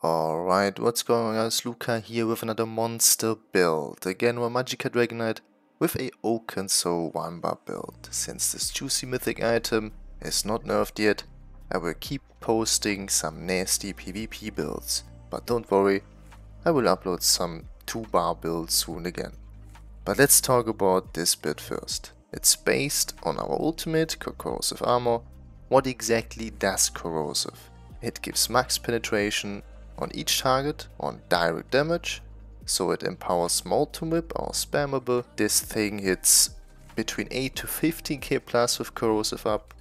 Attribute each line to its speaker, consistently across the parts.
Speaker 1: Alright, what's going on guys, Luca here with another monster build. Again, we're Magicka Dragon Knight with a Oaken Soul one bar build. Since this juicy mythic item is not nerfed yet, I will keep posting some nasty PvP builds. But don't worry, I will upload some 2 bar builds soon again. But let's talk about this build first. It's based on our ultimate, Corrosive Armor. What exactly does Corrosive? It gives max penetration on each target on direct damage, so it empowers Molten Whip or Spammable. This thing hits between 8 to 15k plus with Corrosive up.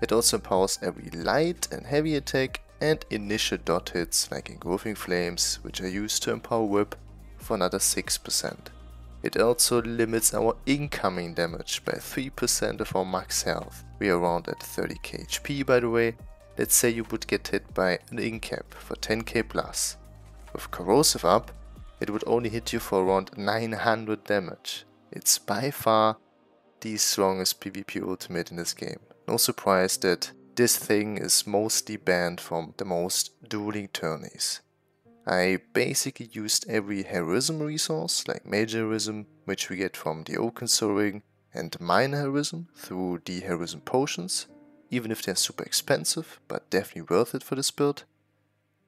Speaker 1: It also empowers every light and heavy attack and initial dot hits like Engulfing Flames, which are used to empower Whip for another 6%. It also limits our incoming damage by 3% of our max health. We are around at 30k HP by the way, Let's say you would get hit by an incap for 10k plus. With corrosive up, it would only hit you for around 900 damage. It's by far the strongest PvP ultimate in this game. No surprise that this thing is mostly banned from the most dueling tourneys. I basically used every heroism resource, like major heroism, which we get from the Oaken Soul Ring, and minor heroism through the heroism potions, even if they're super expensive, but definitely worth it for this build.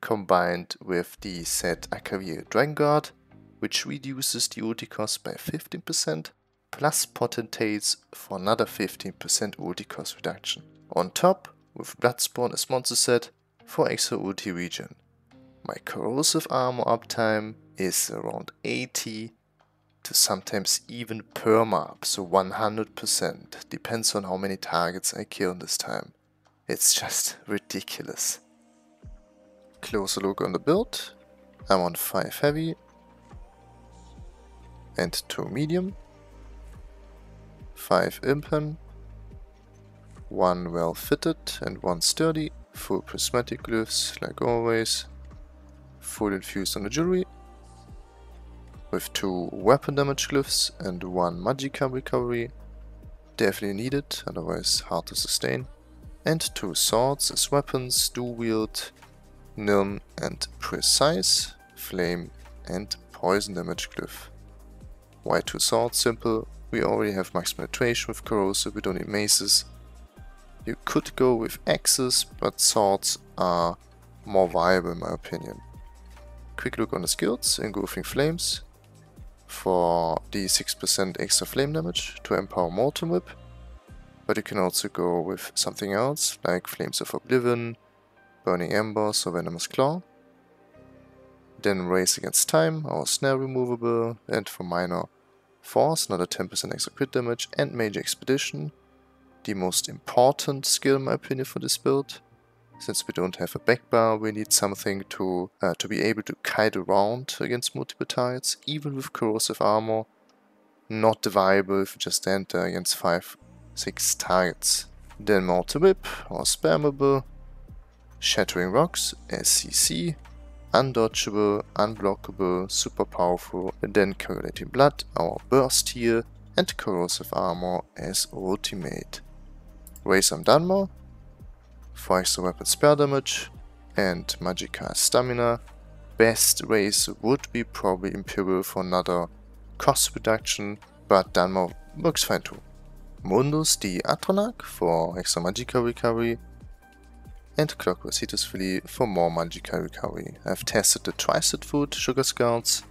Speaker 1: Combined with the set Akaviri Dragon Guard, which reduces the ulti cost by 15%, plus Potentates for another 15% ulti cost reduction. On top, with Bloodspawn as monster set for extra ulti regen. My corrosive armor uptime is around 80 to sometimes even perma up, so 100%. Depends on how many targets I kill this time. It's just ridiculous. Closer look on the build. I'm on 5 heavy and 2 medium. 5 impen. 1 well fitted and 1 sturdy. Full prismatic glyphs like always. Full infused on the jewelry with two weapon damage glyphs and one magicka recovery. Definitely needed, otherwise hard to sustain. And two swords as weapons, dual wield, Nirn and precise, flame and poison damage glyph. Why two swords? Simple, we already have max penetration with corrosive, we don't need maces. You could go with axes, but swords are more viable in my opinion. Quick look on the skills, engulfing flames, for the 6% extra flame damage to empower Molten Whip. But you can also go with something else, like Flames of Oblivion, Burning Embers or Venomous Claw. Then Race Against Time, our snare removable, and for minor force, another 10% extra crit damage, and Major Expedition, the most important skill in my opinion for this build. Since we don't have a back bar, we need something to, uh, to be able to kite around against multiple targets, even with corrosive armor. Not viable if you just there against 5, 6 targets. Then Molten Whip or Spammable, Shattering Rocks, SCC, Undodgeable, Unblockable, Super Powerful, and then Coagulating Blood, our Burst here, and Corrosive Armor as Ultimate. Razor Dunmer, for extra weapon spell damage and Magicka stamina. Best race would be probably Imperial for another cost reduction, but Dunmer works fine too. Mundus the Atronach for extra Magicka recovery and Clockwork Citrus for more Magicka recovery. I've tested the Twisted Food Sugar Scouts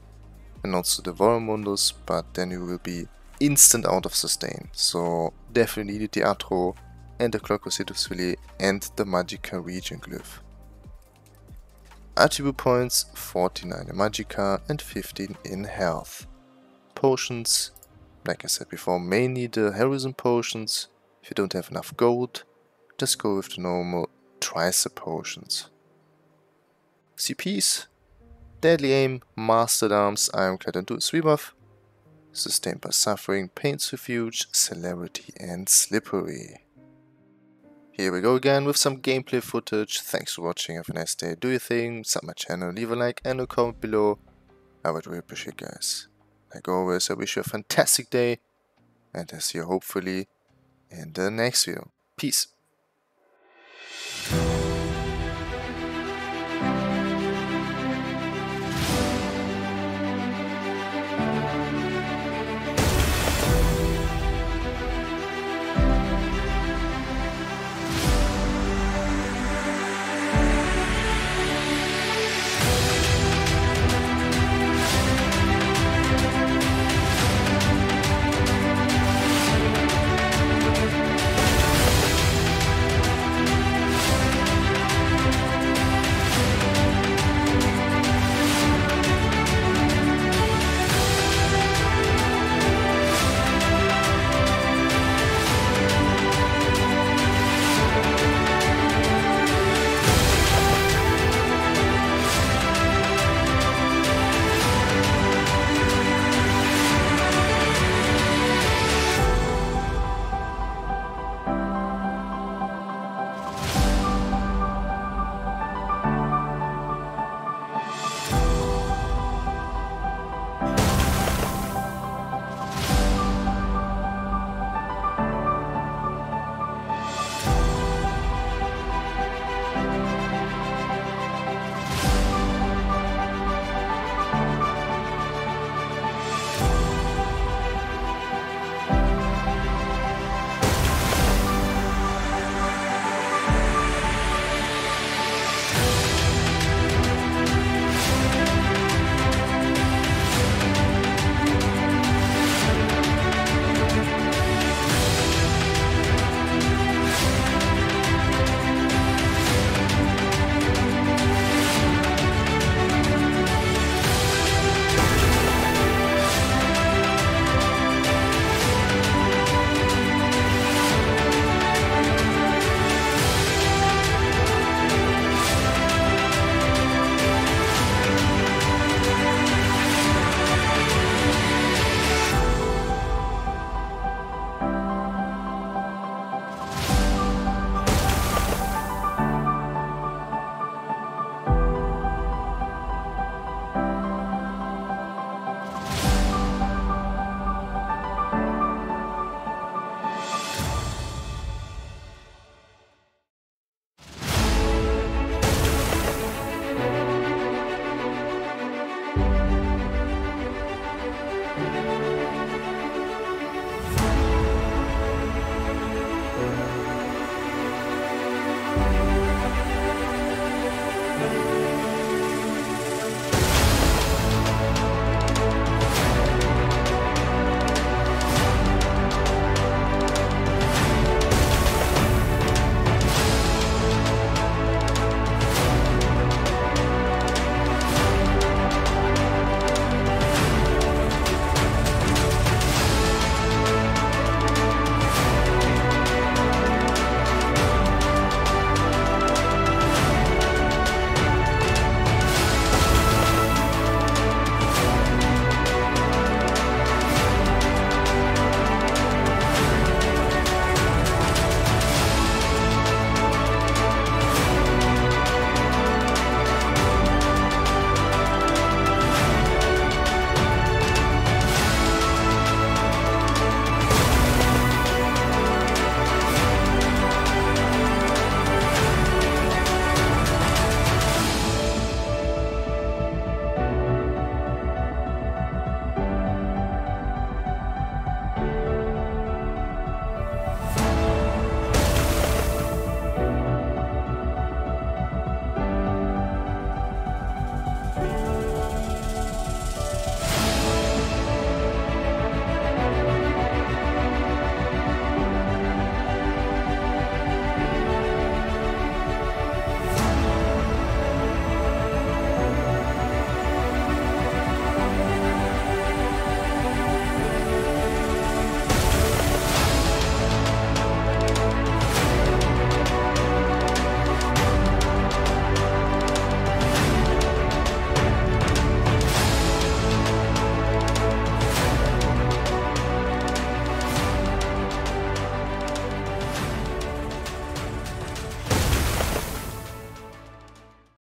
Speaker 1: and also the Volumundus, but then you will be instant out of sustain, so definitely needed the Atro and the Clockwork Citrus Fillet and the Magicka Regen Glyph. Attribute points 49 in Magicka and 15 in health. Potions, like I said before, mainly the heroism potions. If you don't have enough gold, just go with the normal tricep potions. CPs, Deadly Aim, Master-at-Arms, Ironclad and Duelist's Rebuff, Sustained by Suffering, Pain's Refuge, Celerity and Slippery. Here we go again with some gameplay footage. Thanks for watching, have a nice day, do your thing, sub my channel, leave a like and a comment below. I would really appreciate guys. Like always, I wish you a fantastic day and I see you hopefully in the next video. Peace.